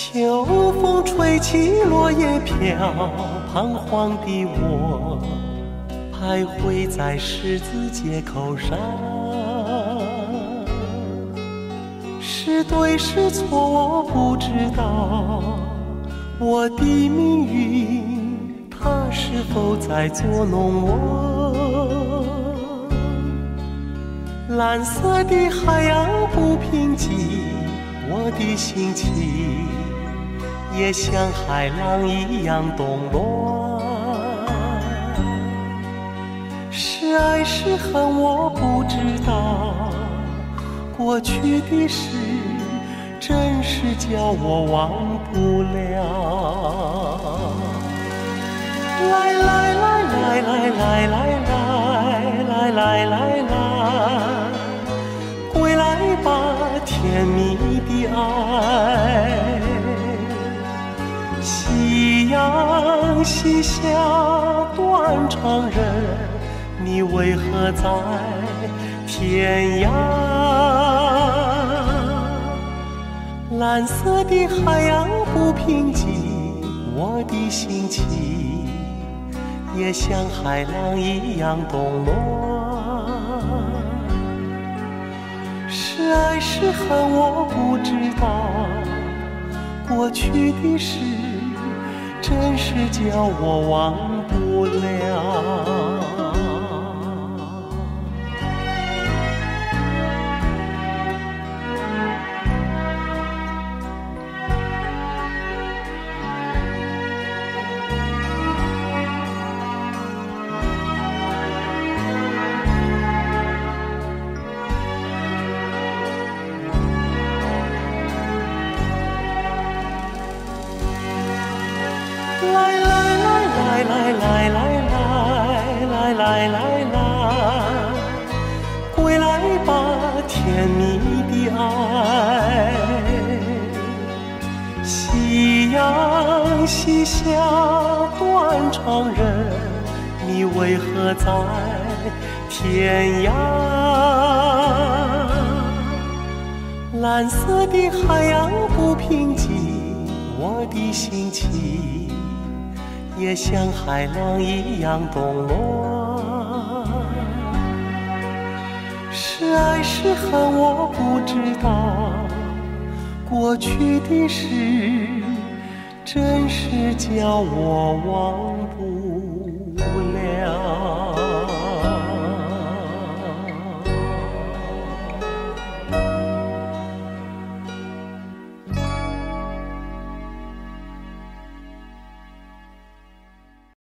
秋风吹起落叶飘，彷徨的我徘徊在十字街口上，是对是错我不知道，我的命运它是否在捉弄我？蓝色的海洋不平静，我的心情也像海浪一样动乱。是爱是恨我不知道，过去的事真是叫我忘不了。来来来来来来来阳西下，断肠人，你为何在天涯？蓝色的海洋不平静，我的心情也像海浪一样动乱。是爱是恨我不知道，过去的事真是叫我忘不了。来来来来来来来来来来来来，归来吧，甜蜜的爱。夕阳西下，断肠人，你为何在天涯？蓝色的海洋不平静，我的心情。也像海浪一样动乱。是爱是恨我不知道，过去的事真是叫我忘不